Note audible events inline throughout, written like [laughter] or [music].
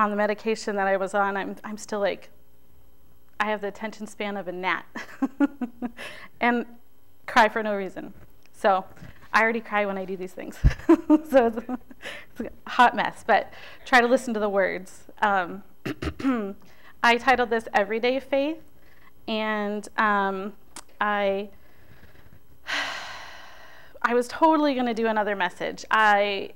on the medication that I was on, I'm, I'm still like, I have the attention span of a gnat [laughs] and cry for no reason. So I already cry when I do these things. [laughs] so it's, it's, a hot mess, but try to listen to the words. Um, [clears throat] I titled this Everyday Faith, and um, I. [sighs] I was totally going to do another message. I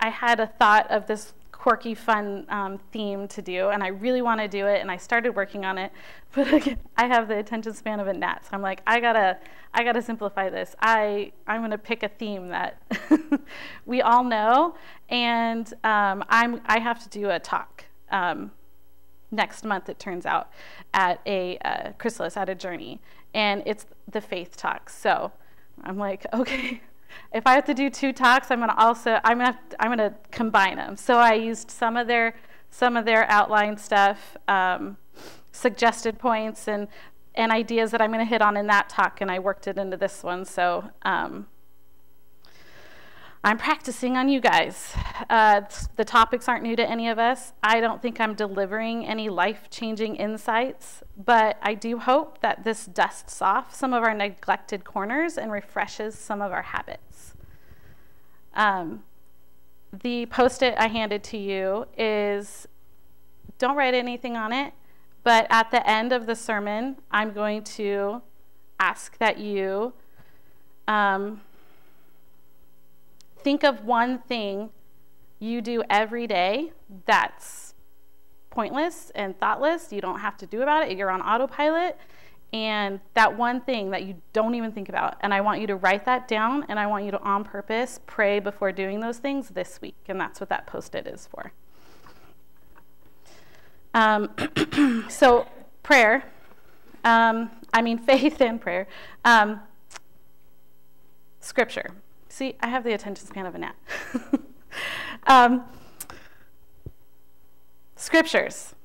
I had a thought of this quirky, fun um, theme to do, and I really want to do it, and I started working on it. [laughs] But again, I have the attention span of a gnat, so I'm like, I gotta, I gotta simplify this. I, I'm gonna pick a theme that [laughs] we all know, and um, I'm, I have to do a talk um, next month. It turns out at a uh, Chrysalis at a Journey, and it's the faith talk. So I'm like, [laughs] okay if I have to do two talks, I'm going to also I'm going to I'm going to combine them. So I used some of their some of their outline stuff, um, suggested points, and and ideas that I'm going to hit on in that talk, and I worked it into this one. So. Um, I'm practicing on you guys. Uh, the topics aren't new to any of us. I don't think I'm delivering any life changing insights, but I do hope that this dusts off some of our neglected corners and refreshes some of our habits. Um, the post it I handed to you is don't write anything on it, but at the end of the sermon, I'm going to ask that you. Um, think of one thing you do every day that's pointless and thoughtless. You don't have to do about it. You're on autopilot. And that one thing that you don't even think about. And I want you to write that down and I want you to, on purpose, pray before doing those things this week. And that's what that post it is for. Um, [clears throat] so, prayer, um, I mean, [laughs] faith and prayer. Um, scripture. See, I have the attention span of a gnat. [laughs] um, scriptures.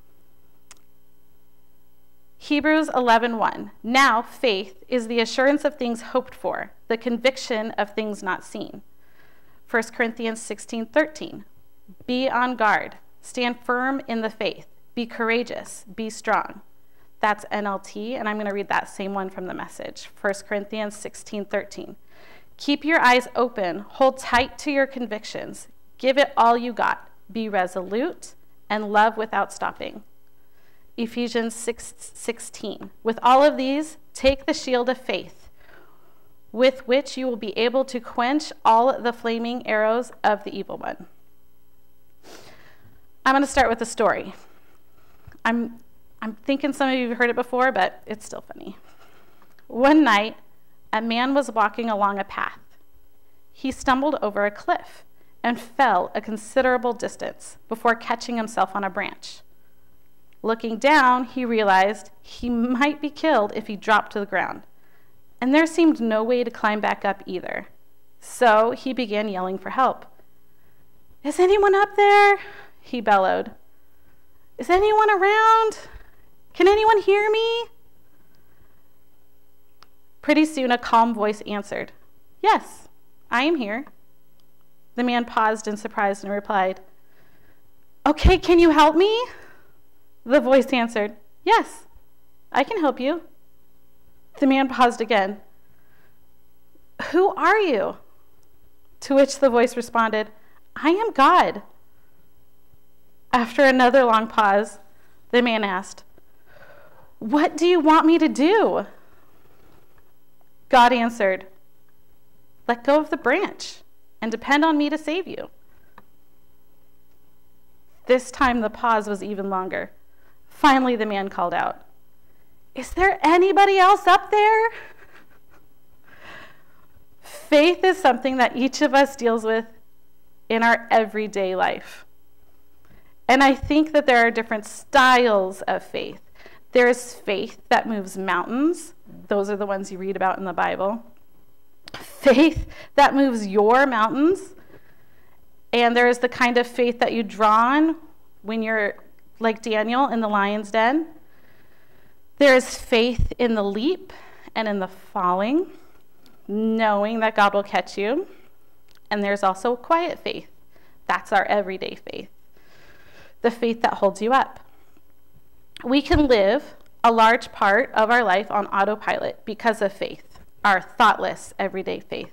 Hebrews 11:1. Now faith is the assurance of things hoped for, the conviction of things not seen. 1 Corinthians 16:13. Be on guard, stand firm in the faith, be courageous, be strong. That's NLT, and I'm going to read that same one from the message. 1 Corinthians 16:13. Keep your eyes open, hold tight to your convictions, give it all you got, be resolute, and love without stopping. Ephesians 6, 16. With all of these, take the shield of faith, with which you will be able to quench all the flaming arrows of the evil one. I'm going to start with a story. I'm, I'm thinking some of you have heard it before, but it's still funny. One night, a man was walking along a path. He stumbled over a cliff and fell a considerable distance before catching himself on a branch. Looking down, he realized he might be killed if he dropped to the ground, and there seemed no way to climb back up either. So he began yelling for help. Is anyone up there? He bellowed. Is anyone around? Can anyone hear me? Pretty soon, a calm voice answered, Yes, I am here. The man paused in surprise and replied, Okay, can you help me? The voice answered, Yes, I can help you. The man paused again. Who are you? To which the voice responded, I am God. After another long pause, the man asked, What do you want me to do? God answered, Let go of the branch and depend on me to save you. This time the pause was even longer. Finally, the man called out, Is there anybody else up there? Faith is something that each of us deals with in our everyday life. And I think that there are different styles of faith. There is faith that moves mountains, those are the ones you read about in the Bible. Faith that moves your mountains. And there is the kind of faith that you draw on when you're like Daniel in the lion's den. There is faith in the leap and in the falling, knowing that God will catch you. And there's also quiet faith. That's our everyday faith. the faith that holds you up. We can live a large part of our life on autopilot because of faith, our thoughtless, everyday faith.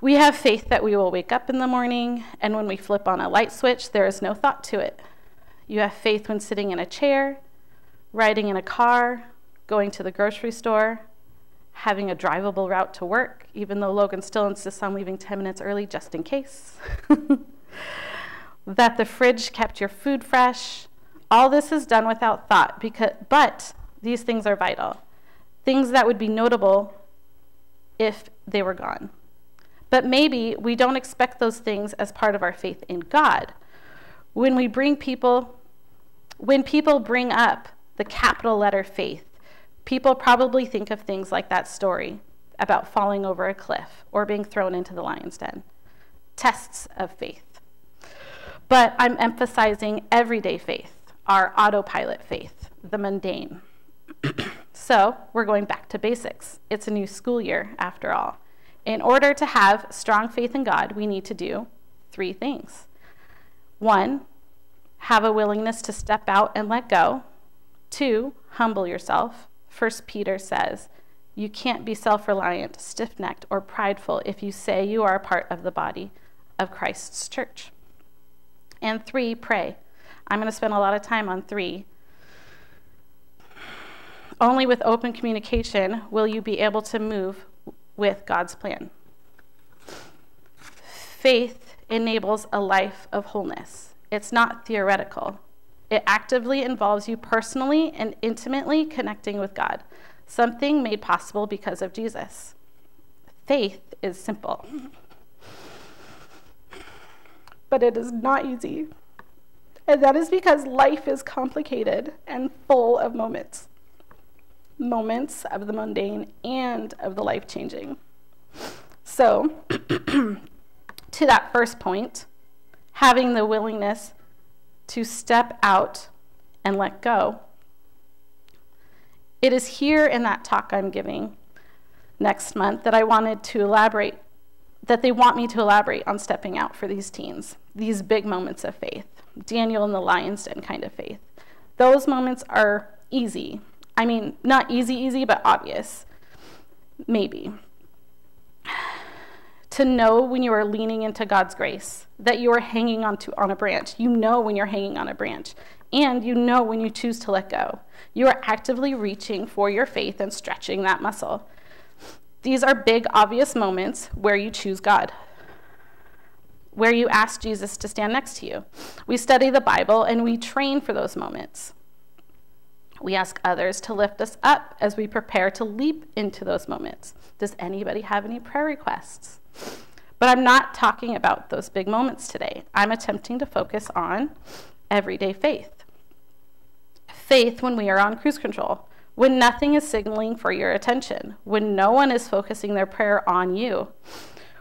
We have faith that we will wake up in the morning, and when we flip on a light switch, there is no thought to it. You have faith when sitting in a chair, riding in a car, going to the grocery store, having a drivable route to work, even though Logan still insists on leaving 10 minutes early just in case. [laughs] that the fridge kept your food fresh. All this is done without thought, because, but these things are vital. Things that would be notable if they were gone. But maybe we don't expect those things as part of our faith in God. When we bring people, when people bring up the capital letter faith, people probably think of things like that story about falling over a cliff or being thrown into the lion's den. Tests of faith. But I'm emphasizing everyday faith, our autopilot faith, the mundane. [clears throat] so we're going back to basics. It's a new school year, after all. In order to have strong faith in God, we need to do three things. One, have a willingness to step out and let go. Two, humble yourself. First Peter says, you can't be self reliant, stiff necked, or prideful if you say you are a part of the body of Christ's church. And three, pray. I'm going to spend a lot of time on three. Only with open communication will you be able to move with God's plan. Faith enables a life of wholeness. It's not theoretical. It actively involves you personally and intimately connecting with God, something made possible because of Jesus. Faith is simple but it is not easy. And that is because life is complicated and full of moments moments of the mundane and of the life changing. So, [clears throat] to that first point, having the willingness to step out and let go. It is here in that talk I'm giving next month that I wanted to elaborate that they want me to elaborate on stepping out for these teens, these big moments of faith, Daniel and the lion's den kind of faith. Those moments are easy. I mean, not easy, easy, but obvious. Maybe. To know when you are leaning into God's grace, that you are hanging onto, on a branch. You know when you're hanging on a branch. And you know when you choose to let go. You are actively reaching for your faith and stretching that muscle. These are big, obvious moments where you choose God, where you ask Jesus to stand next to you. We study the Bible and we train for those moments. We ask others to lift us up as we prepare to leap into those moments. Does anybody have any prayer requests? But I'm not talking about those big moments today. I'm attempting to focus on everyday faith. Faith when we are on cruise control, when nothing is signaling for your attention, when no one is focusing their prayer on you,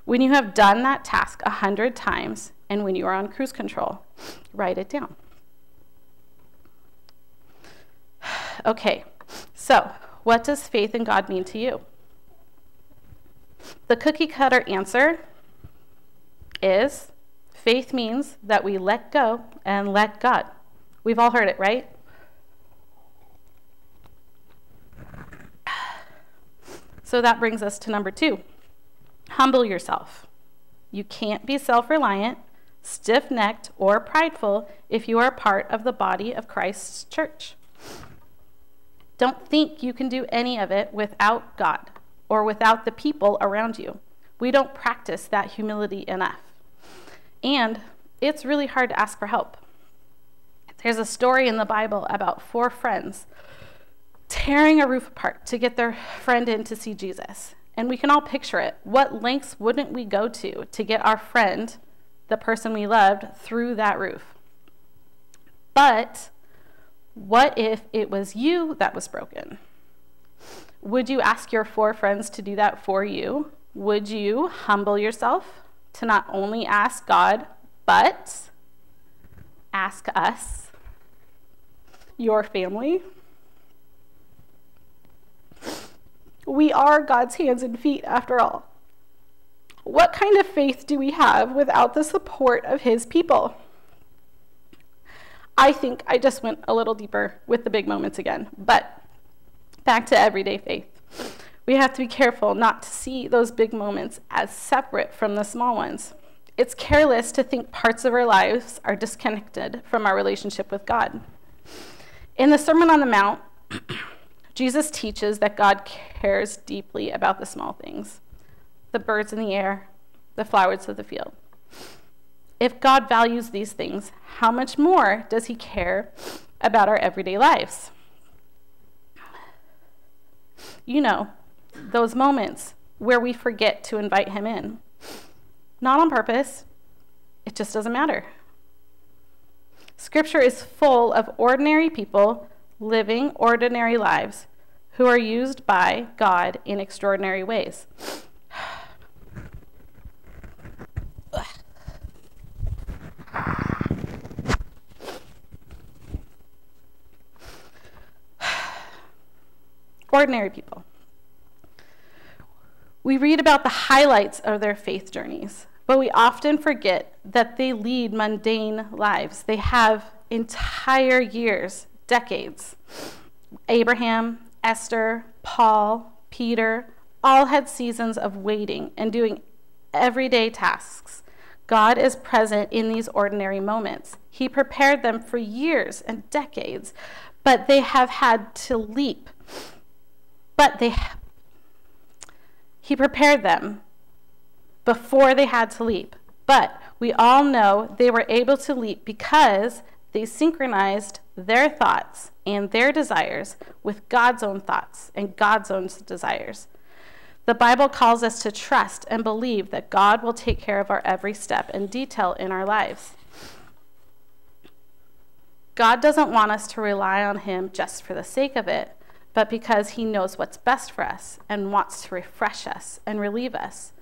when you have done that task a hundred times, and when you are on cruise control, write it down. [sighs] Okay, so what does faith in God mean to you? The cookie cutter answer is faith means that we let go and let God. We've all heard it, right? [sighs] So that brings us to number two humble yourself. You can't be self reliant, stiff necked, or prideful if you are part of the body of Christ's church. Don't think you can do any of it without God or without the people around you. We don't practice that humility enough. And it's really hard to ask for help. There's a story in the Bible about four friends tearing a roof apart to get their friend in to see Jesus. And we can all picture it. What lengths wouldn't we go to to get our friend, the person we loved, through that roof? But what if it was you that was broken? Would you ask your four friends to do that for you? Would you humble yourself to not only ask God, but ask us, your family? We are God's hands and feet, after all. What kind of faith do we have without the support of His people? I think I just went a little deeper with the big moments again. But back to everyday faith. We have to be careful not to see those big moments as separate from the small ones. It's careless to think parts of our lives are disconnected from our relationship with God. In the Sermon on the Mount, [clears throat] Jesus teaches that God cares deeply about the small things the birds in the air, the flowers of the field. If God values these things, how much more does he care about our everyday lives? You know, those moments where we forget to invite him in. Not on purpose, it just doesn't matter. Scripture is full of ordinary people living ordinary lives who are used by God in extraordinary ways. Ordinary people. We read about the highlights of their faith journeys, but we often forget that they lead mundane lives. They have entire years, decades. Abraham, Esther, Paul, Peter, all had seasons of waiting and doing everyday tasks. God is present in these ordinary moments. He prepared them for years and decades, but they have had to leap. But they He prepared them before they had to leap. But we all know they were able to leap because they synchronized their thoughts and their desires with God's own thoughts and God's own desires. The Bible calls us to trust and believe that God will take care of our every step and detail in our lives. God doesn't want us to rely on Him just for the sake of it, but because He knows what's best for us and wants to refresh us and relieve us.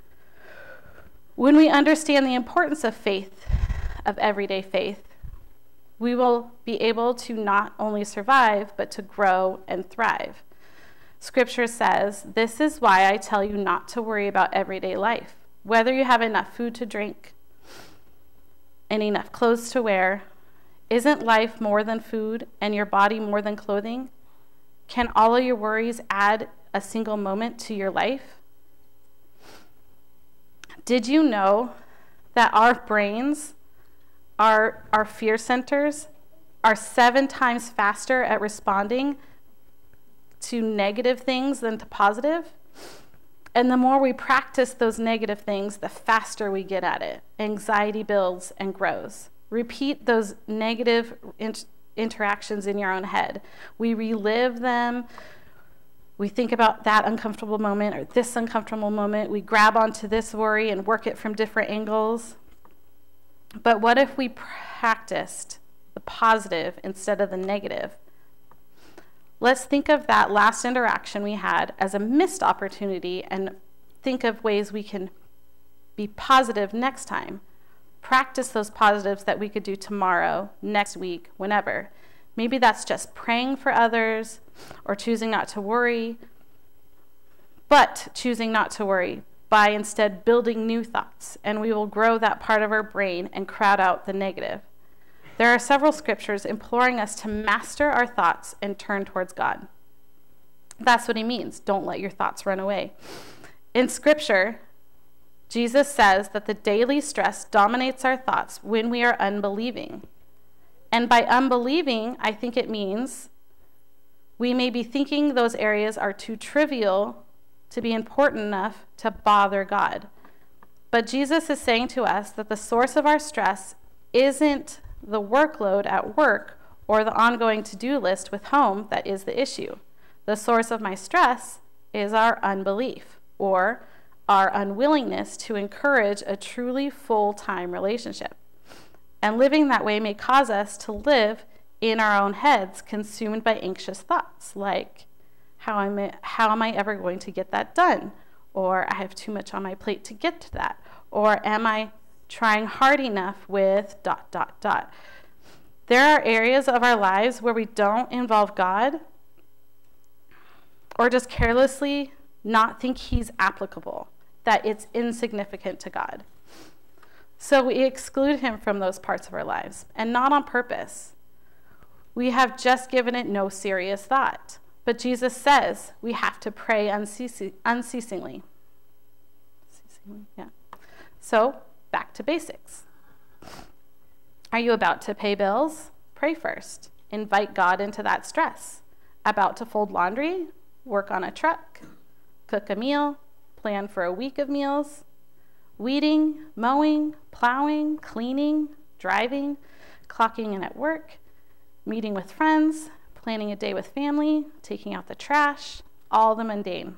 When we understand the importance of faith, of everyday faith, we will be able to not only survive, but to grow and thrive. Scripture says, This is why I tell you not to worry about everyday life, whether you have enough food to drink and enough clothes to wear. Isn't life more than food and your body more than clothing? Can all of your worries add a single moment to your life? Did you know that our brains our, our fear centers are seven times faster at responding to negative things than to positive. And the more we practice those negative things, the faster we get at it. Anxiety builds and grows. Repeat those negative interactions in your own head. We relive them. We think about that uncomfortable moment or this uncomfortable moment. We grab onto this worry and work it from different angles. But what if we practiced the positive instead of the negative? Let's think of that last interaction we had as a missed opportunity and think of ways we can be positive next time. Practice those positives that we could do tomorrow, next week, whenever. Maybe that's just praying for others or choosing not to worry, but choosing not to worry by instead building new thoughts, and we will grow that part of our brain and crowd out the negative. There are several scriptures imploring us to master our thoughts and turn towards God. That's what he means. Don't let your thoughts run away. In scripture, Jesus says that the daily stress dominates our thoughts when we are unbelieving. And by unbelieving, I think it means we may be thinking those areas are too trivial to be important enough to bother God. But Jesus is saying to us that the source of our stress isn't the workload at work or the ongoing to do list with home that is the issue. The source of my stress is our unbelief or our unwillingness to encourage a truly full time relationship. And living that way may cause us to live in our own heads, consumed by anxious thoughts like, how am I, how am I ever going to get that done? Or I have too much on my plate to get to that. Or am I trying hard enough with dot, dot, dot? There are areas of our lives where we don't involve God or just carelessly not think He's applicable, that it's insignificant to God. So we exclude Him from those parts of our lives, and not on purpose. We have just given it no serious thought. But Jesus says we have to pray unceasingly. Unceasingly, yeah. So, back to basics. Are you about to pay bills? Pray first. Invite God into that stress. About to fold laundry? Work on a truck? Cook a meal? Plan for a week of meals? Weeding, mowing, plowing, cleaning, driving, clocking in at work, meeting with friends, planning a day with family, taking out the trash, all the mundane.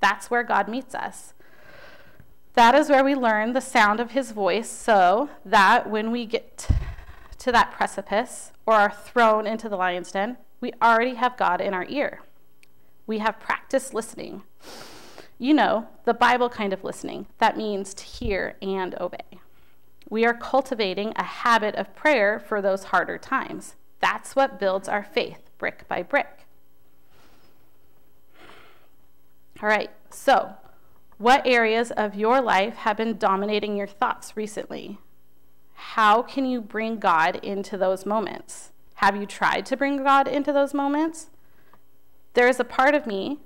That's where God meets us. That is where we learn the sound of his voice so that when we get to that precipice or are thrown into the lion's den, we already have God in our ear. We have practiced listening. You know, the Bible kind of listening. That means to hear and obey. We are cultivating a habit of prayer for those harder times. That's what builds our faith brick by brick. All right, so what areas of your life have been dominating your thoughts recently? How can you bring God into those moments? Have you tried to bring God into those moments? There is a part of me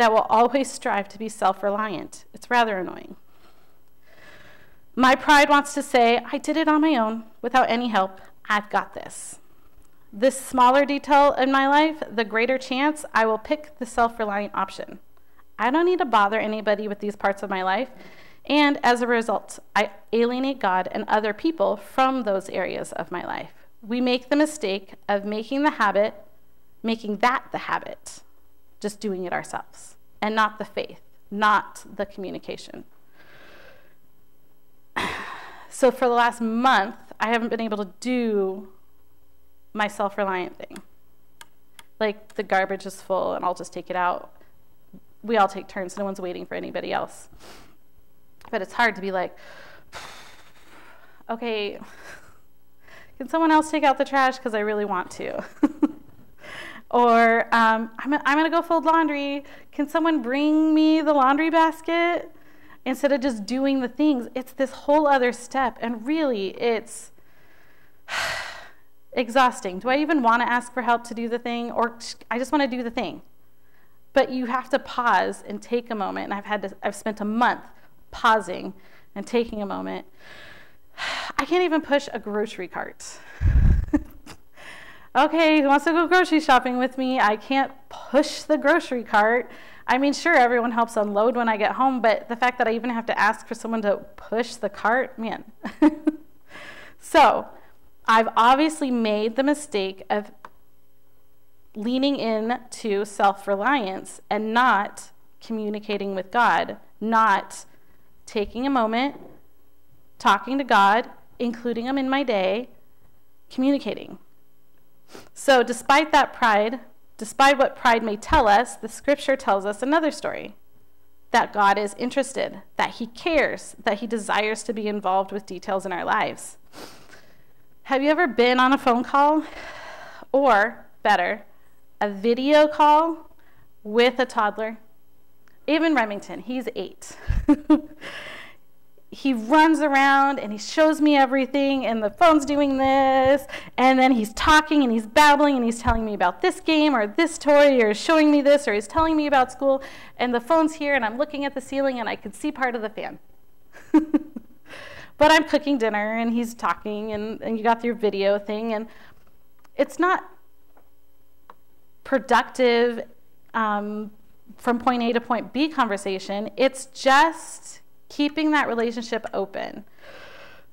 that will always strive to be self reliant. It's rather annoying. My pride wants to say, I did it on my own without any help. I've got this. This smaller detail in my life, the greater chance I will pick the self reliant option. I don't need to bother anybody with these parts of my life. And as a result, I alienate God and other people from those areas of my life. We make the mistake of making the habit, making that the habit, just doing it ourselves, and not the faith, not the communication. [sighs] So for the last month, I haven't been able to do my self reliant thing. Like the garbage is full and I'll just take it out. We all take turns, no one's waiting for anybody else. But it's hard to be like, [sighs] okay, can someone else take out the trash because I really want to? [laughs] or um, I'm, I'm going to go fold laundry. Can someone bring me the laundry basket? Instead of just doing the things, it's this whole other step. And really, it's [sighs] exhausting. Do I even want to ask for help to do the thing? Or I just want to do the thing. But you have to pause and take a moment. And I've had to, I've spent a month pausing and taking a moment. [sighs] I can't even push a grocery cart. Okay, who wants to go grocery shopping with me? I can't push the grocery cart. I mean, sure, everyone helps unload when I get home, but the fact that I even have to ask for someone to push the cart, man. [laughs] so, I've obviously made the mistake of leaning in to self reliance and not communicating with God, not taking a moment, talking to God, including Him in my day, communicating. So, despite that pride, despite what pride may tell us, the scripture tells us another story that God is interested, that He cares, that He desires to be involved with details in our lives. Have you ever been on a phone call? Or, better, a video call with a toddler? Even Remington, he's eight. [laughs] he runs around and he shows me everything, and the phone's doing this, and then he's talking and he's babbling and he's telling me about this game or this toy or showing me this or he's telling me about school, and the phone's here and I'm looking at the ceiling and I can see part of the fan. [laughs] But I'm cooking dinner and he's talking and, and you got your video thing and it's not productive um, from point A to point B conversation. It's just keeping that relationship open.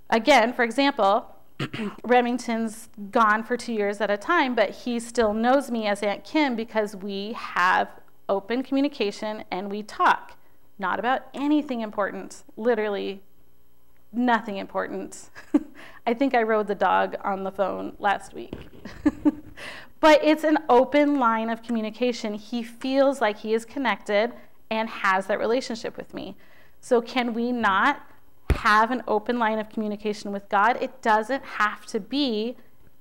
Again, for example, [clears throat] Remington's gone for two years at a time, but he still knows me as Aunt Kim because we have open communication and we talk. Not about anything important, literally nothing important. [laughs] I think I rode the dog on the phone last week. [laughs] but it's an open line of communication. He feels like he is connected and has that relationship with me. So, can we not have an open line of communication with God? It doesn't have to be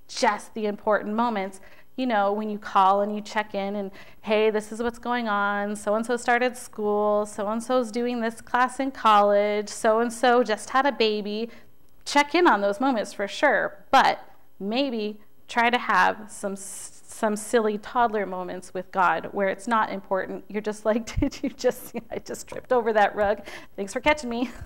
just the important moments you know, when you call and you check in and, hey, this is what's going on. So and so started school. So and so's doing this class in college. So and so just had a baby. Check in on those moments for sure. But maybe try to have some some silly toddler moments with God where it's not important. You're just like, [laughs] did you just, I just tripped over that rug. Thanks for catching me. [laughs]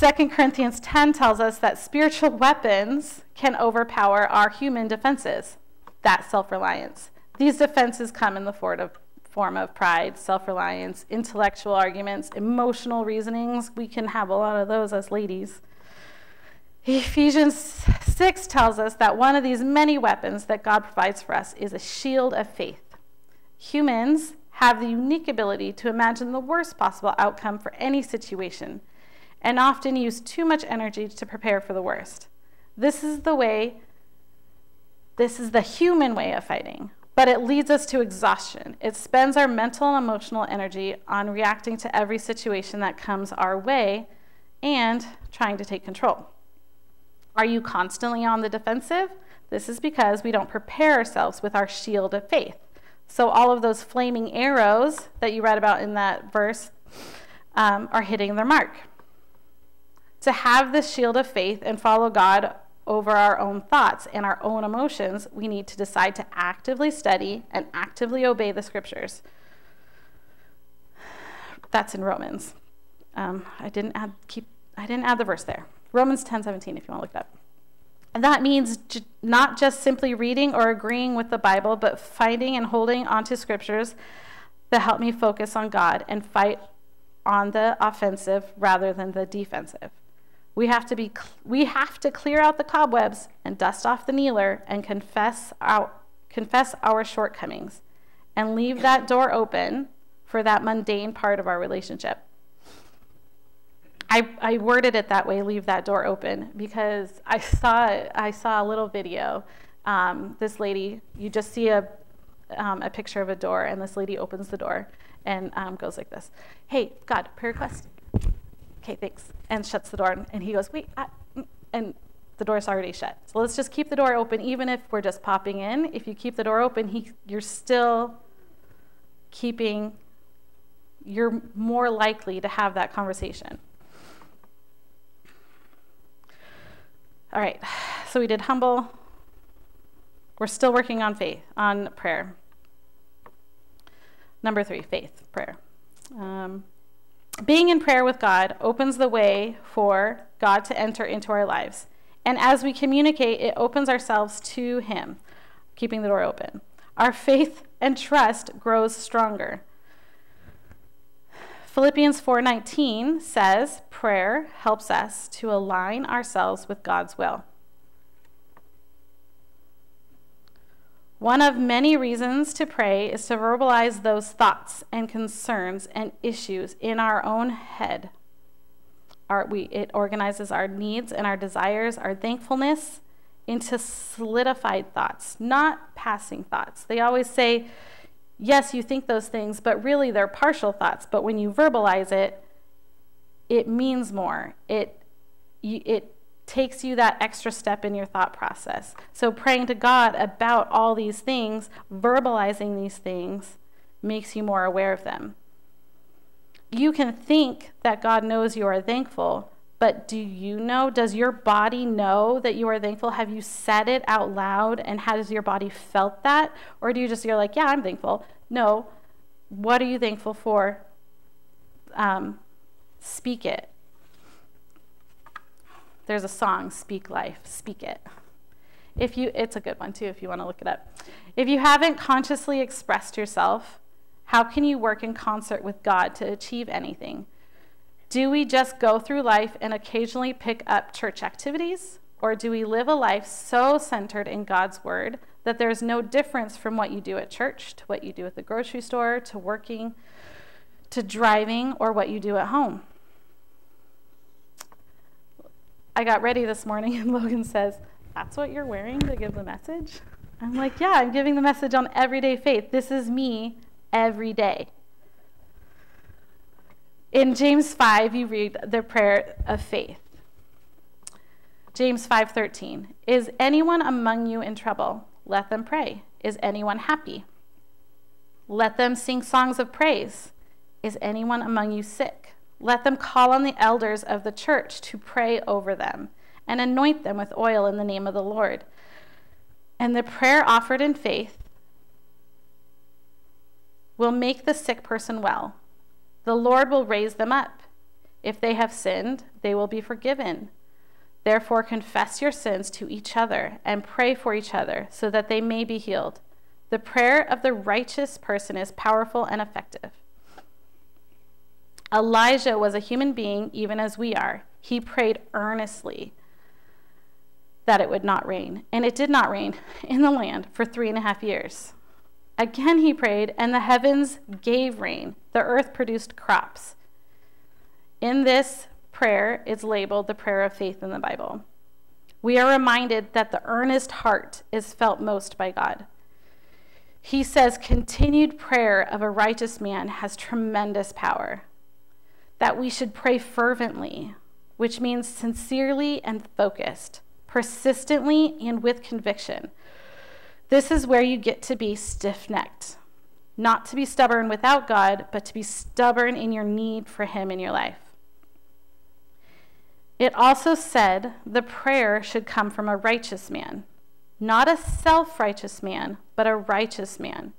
2 Corinthians 10 tells us that spiritual weapons can overpower our human defenses. That's self reliance. These defenses come in the form of pride, self reliance, intellectual arguments, emotional reasonings. We can have a lot of those as ladies. Ephesians 6 tells us that one of these many weapons that God provides for us is a shield of faith. Humans have the unique ability to imagine the worst possible outcome for any situation and often use too much energy to prepare for the worst. This is the way, this is the human way of fighting, but it leads us to exhaustion. It spends our mental and emotional energy on reacting to every situation that comes our way and trying to take control. Are you constantly on the defensive? This is because we don't prepare ourselves with our shield of faith. So, all of those flaming arrows that you read about in that verse um, are hitting their mark. To have this shield of faith and follow God over our own thoughts and our own emotions, we need to decide to actively study and actively obey the scriptures. That's in Romans. Um, I didn't add keep. I didn't add the verse there. Romans 10 17, if you want to look it up. And that means not just simply reading or agreeing with the Bible, but finding and holding onto scriptures that help me focus on God and fight on the offensive rather than the defensive. We have to be we have to clear out the cobwebs and dust off the kneeler and confess our confess our shortcomings and leave that door open for that mundane part of our relationship. I, I worded it that way, leave that door open, because I saw, I saw a little video. Um, this lady, you just see a, um, a picture of a door, and this lady opens the door and um, goes like this Hey, God, prayer request. Okay, thanks. And shuts the door. And he goes, Wait, I, mm, and the door's already shut. So let's just keep the door open, even if we're just popping in. If you keep the door open, he, you're still keeping, you're more likely to have that conversation. All right, so we did humble. We're still working on faith, on prayer. Number three, faith, prayer. Um, being in prayer with God opens the way for God to enter into our lives. And as we communicate, it opens ourselves to Him, keeping the door open. Our faith and trust grows stronger. Philippians 4:19 says, "Prayer helps us to align ourselves with God's will." One of many reasons to pray is to verbalize those thoughts and concerns and issues in our own head. Our, we, it organizes our needs and our desires, our thankfulness into solidified thoughts, not passing thoughts. They always say, yes, you think those things, but really they're partial thoughts. But when you verbalize it, it means more. It, it takes you that extra step in your thought process. So praying to God about all these things, verbalizing these things, makes you more aware of them. You can think that God knows you are thankful, but do you know? Does your body know that you are thankful? Have you said it out loud and has your body felt that? Or do you just, you're like, yeah, I'm thankful? No. What are you thankful for? Um, speak it. There's a song, Speak Life, Speak It. If you, it's a good one too if you want to look it up. If you haven't consciously expressed yourself, how can you work in concert with God to achieve anything? Do we just go through life and occasionally pick up church activities? Or do we live a life so centered in God's word that there's no difference from what you do at church to what you do at the grocery store to working to driving or what you do at home? I got ready this morning [laughs] and Logan says, That's what you're wearing to give the message? I'm like, Yeah, I'm giving the message on everyday faith. This is me every day. In James 5, you read the prayer of faith. James 5:13 Is anyone among you in trouble? Let them pray. Is anyone happy? Let them sing songs of praise. Is anyone among you sick? Let them call on the elders of the church to pray over them and anoint them with oil in the name of the Lord. And the prayer offered in faith will make the sick person well. The Lord will raise them up. If they have sinned, they will be forgiven. Therefore, confess your sins to each other and pray for each other so that they may be healed. The prayer of the righteous person is powerful and effective. Elijah was a human being, even as we are. He prayed earnestly that it would not rain, and it did not rain [laughs] in the land for three and a half years. Again he prayed, and the heavens gave rain. The earth produced crops. In this prayer is labeled the prayer of faith in the Bible. We are reminded that the earnest heart is felt most by God. He says, continued prayer of a righteous man has tremendous power. That we should pray fervently, which means sincerely and focused, persistently and with conviction. This is where you get to be stiff necked. Not to be stubborn without God, but to be stubborn in your need for Him in your life. It also said the prayer should come from a righteous man, not a self righteous man, but a righteous man.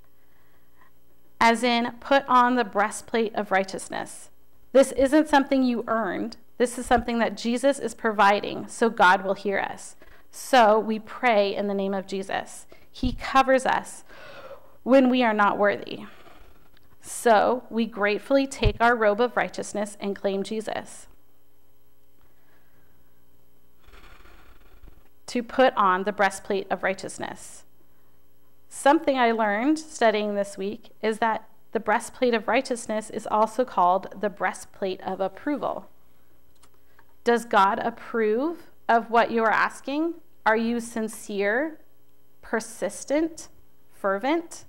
As in, put on the breastplate of righteousness. This isn't something you earned, this is something that Jesus is providing, so God will hear us. So we pray in the name of Jesus. He covers us when we are not worthy. So we gratefully take our robe of righteousness and claim Jesus. To put on the breastplate of righteousness. Something I learned studying this week is that the breastplate of righteousness is also called the breastplate of approval. Does God approve of what you are asking? Are you sincere persistent, fervent.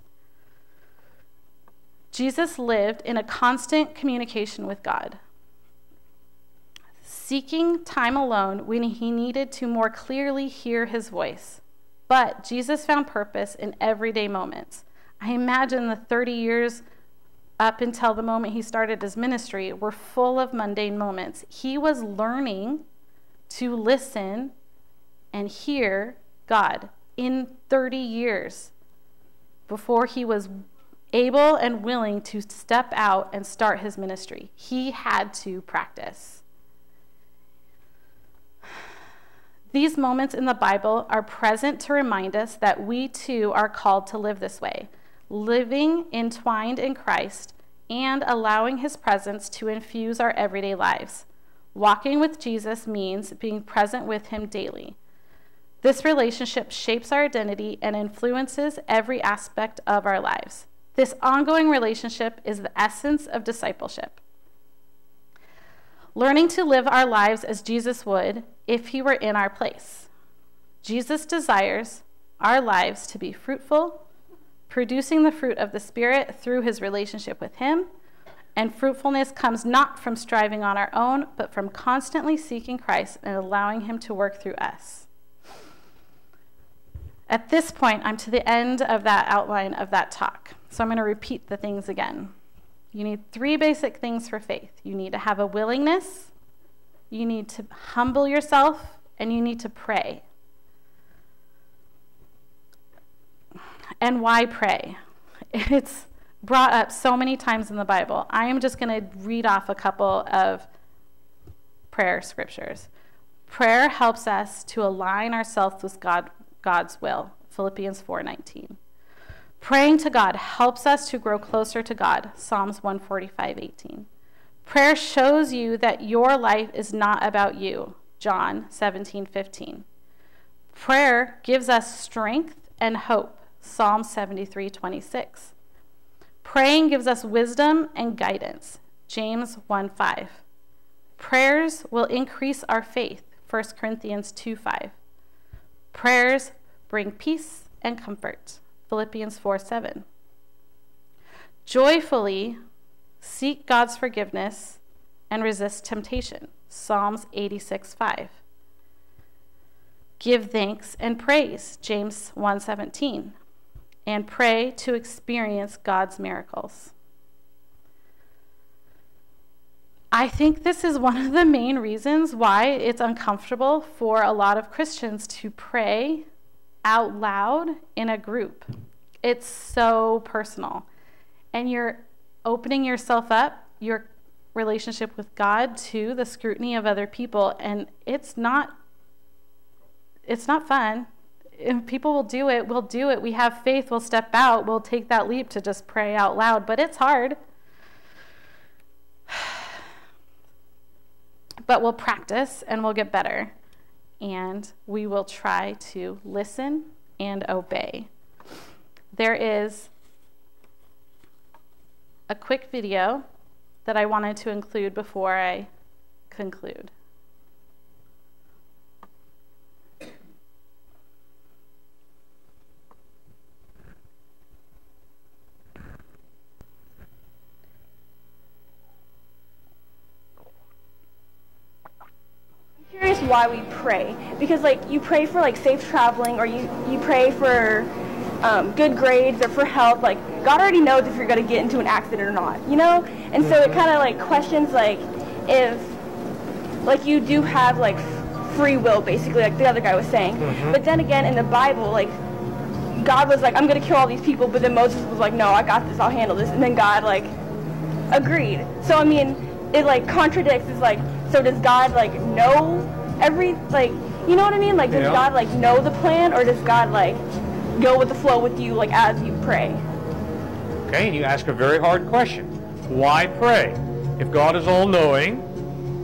Jesus lived in a constant communication with God, seeking time alone when he needed to more clearly hear his voice. But Jesus found purpose in everyday moments. I imagine the 30 years up until the moment he started his ministry were full of mundane moments. He was learning to listen and hear God in 30 years before he was able and willing to step out and start his ministry. He had to practice. These moments in the Bible are present to remind us that we too are called to live this way, living entwined in Christ and allowing his presence to infuse our everyday lives. Walking with Jesus means being present with him daily. This relationship shapes our identity and influences every aspect of our lives. This ongoing relationship is the essence of discipleship. Learning to live our lives as Jesus would if he were in our place. Jesus desires our lives to be fruitful, producing the fruit of the Spirit through his relationship with him. And fruitfulness comes not from striving on our own, but from constantly seeking Christ and allowing him to work through us. At this point, I'm to the end of that outline of that talk. So I'm going to repeat the things again. You need three basic things for faith you need to have a willingness, you need to humble yourself, and you need to pray. And why pray? [laughs] It's brought up so many times in the Bible. I am just going to read off a couple of prayer scriptures. Prayer helps us to align ourselves with God God's will. Philippians 4:19. Praying to God helps us to grow closer to God. Psalms 145:18. Prayer shows you that your life is not about you. John 17:15. Prayer gives us strength and hope. Psalm 73:26. Praying gives us wisdom and guidance. James 1:5. Prayers will increase our faith. 1 Corinthians 2:5. Prayers bring peace and comfort. Philippians 4 7. Joyfully seek God's forgiveness and resist temptation. Psalms 86 5. Give thanks and praise. James 1:17. And pray to experience God's miracles. I think this is one of the main reasons why it's uncomfortable for a lot of Christians to pray out loud in a group. It's so personal. And you're opening yourself up, your relationship with God to the scrutiny of other people and it's not it's not fun. If people will do it, we'll do it. We have faith, we'll step out, we'll take that leap to just pray out loud, but it's hard. But we'll practice and we'll get better. And we will try to listen and obey. There is a quick video that I wanted to include before I conclude. Why we pray. Because like you pray for like safe traveling or you you pray for um, good grades or for health like god already knows if you're going to get into an accident or not you know? And so it kind of like questions like if like you do have like free will basically like the other guy was saying. Mhm. but then again in the bible like god was like i'm going to kill all these people but then moses was like no i got this i'll handle this and then god like agreed. So i mean it like contradicts it's like so does god like know every like you know what i mean like does Yeah. god like know the plan or does god like go with the flow with you like as you pray Okay, and you ask a very hard question. Why pray? If God is all knowing,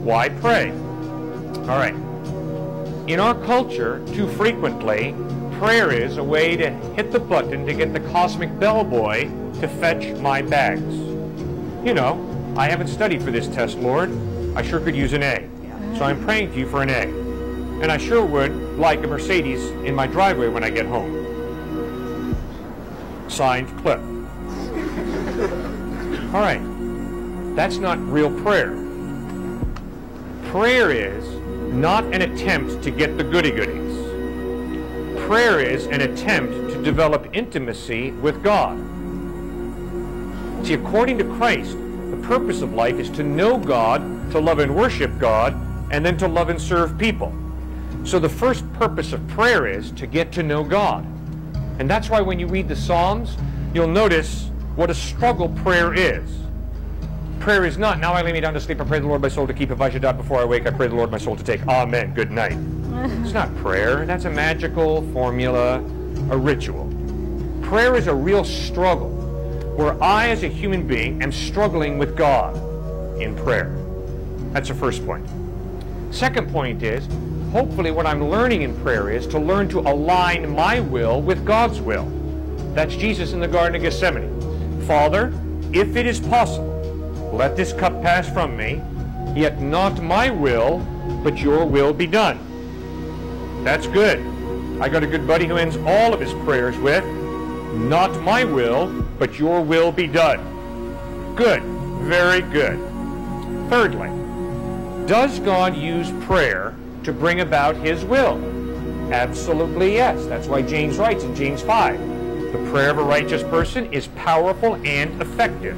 why pray? All right. In our culture, too frequently, prayer is a way to hit the button to get the cosmic bellboy to fetch my bags. You know, I haven't studied for this test, Lord. I sure could use an A. So I'm praying to you for an A. And I sure would like a Mercedes in my driveway when I get home. Signed, Cliffe. All right. That's not real prayer. Prayer is not an attempt to get the goody goodies. Prayer is an attempt to develop intimacy with God. See, according to Christ, the purpose of life is to know God, to love and worship God, and then to love and serve people. So the first purpose of prayer is to get to know God. And that's why when you read the Psalms, you'll notice what a struggle prayer is. Prayer is not, now I lay me down to sleep, I pray the Lord my soul to keep. If I should die before I wake, I pray the Lord my soul to take. Amen. Good night. [laughs] It's not prayer. That's a magical formula, a ritual. Prayer is a real struggle where I, as a human being, am struggling with God in prayer. That's the first point. Second point is, hopefully, what I'm learning in prayer is to learn to align my will with God's will. That's Jesus in the Garden of Gethsemane. Father, if it is possible, let this cup pass from me, yet not my will, but your will be done. That's good. I got a good buddy who ends all of his prayers with, Not my will, but your will be done. Good. Very good. Thirdly, does God use prayer to bring about his will? Absolutely yes. That's why James writes in James 5 the prayer of a righteous person is powerful and effective.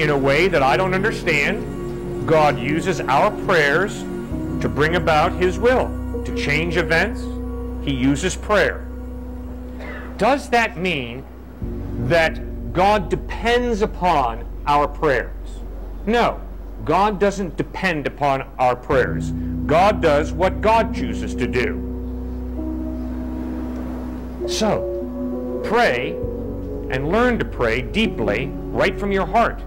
In a way that I don't understand, God uses our prayers to bring about his will, to change events. He uses prayer. Does that mean that God depends upon our prayers? No. God doesn't depend upon our prayers. God does what God chooses to do. So, pray and learn to pray deeply right from your heart.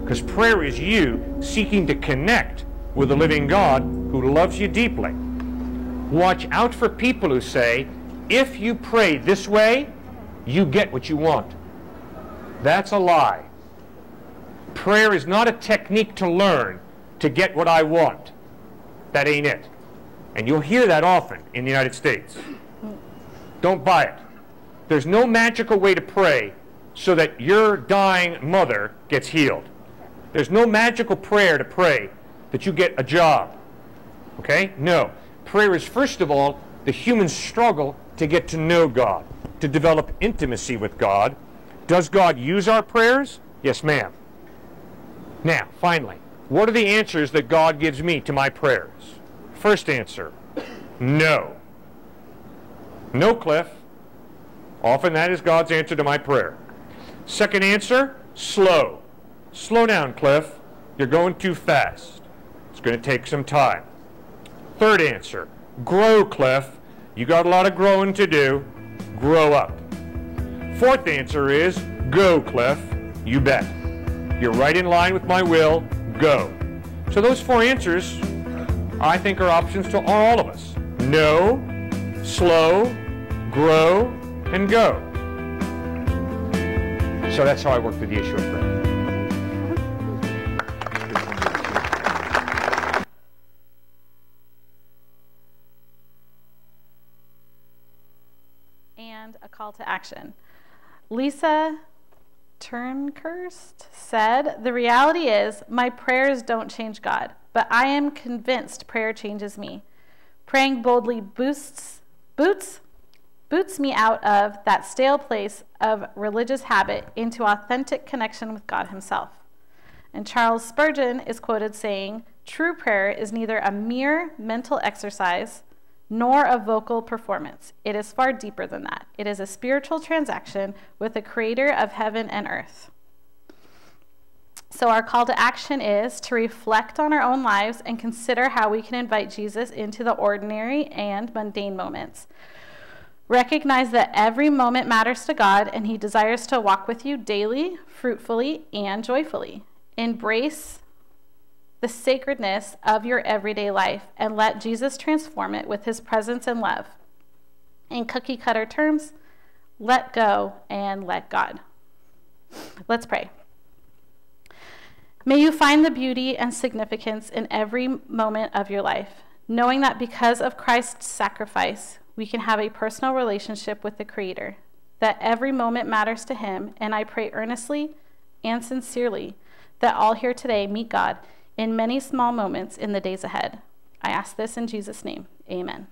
Because prayer is you seeking to connect with the living God who loves you deeply. Watch out for people who say, if you pray this way, you get what you want. That's a lie. Prayer is not a technique to learn to get what I want. That ain't it. And you'll hear that often in the United States. Don't buy it. There's no magical way to pray so that your dying mother gets healed. There's no magical prayer to pray that you get a job. Okay? No. Prayer is, first of all, the human struggle to get to know God, to develop intimacy with God. Does God use our prayers? Yes, ma'am. Now, finally, What are the answers that God gives me to my prayers? First answer, no. No, Cliffe. Often that is God's answer to my prayer. Second answer, slow. Slow down, Cliffe. You're going too fast. It's going to take some time. Third answer, grow, Cliffe. You got a lot of growing to do. Grow up. Fourth answer is go, Cliffe. You bet. You're right in line with my will. Go. So those four answers, I think, are options to all of us. No, slow, grow, and go. So that's how I work with the issue of prayer. And a call to action. Lisa TerKeurst said, The reality is, my prayers don't change God, but I am convinced prayer changes me. Praying boldly boosts, boots, boots me out of that stale place of religious habit into authentic connection with God Himself. And Charles Spurgeon is quoted saying, True prayer is neither a mere mental exercise nor a vocal performance. It is far deeper than that. It is a spiritual transaction with the creator of heaven and earth. So, our call to action is to reflect on our own lives and consider how we can invite Jesus into the ordinary and mundane moments. Recognize that every moment matters to God and He desires to walk with you daily, fruitfully, and joyfully. Embrace the sacredness of your everyday life and let Jesus transform it with his presence and love. In cookie cutter terms, let go and let God. Let's pray. May you find the beauty and significance in every moment of your life, knowing that because of Christ's sacrifice, we can have a personal relationship with the Creator, that every moment matters to Him, and I pray earnestly and sincerely that all here today meet God in many small moments in the days ahead. I ask this in Jesus' name. Amen.